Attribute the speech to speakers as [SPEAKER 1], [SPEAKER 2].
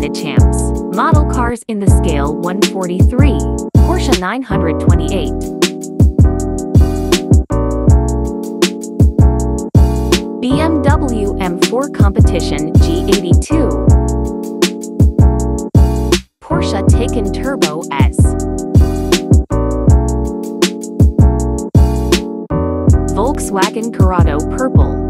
[SPEAKER 1] Minichamps. Model cars in the scale 143. Porsche 928. BMW M4 Competition G82. Porsche Taycan Turbo S. Volkswagen Corrado Purple.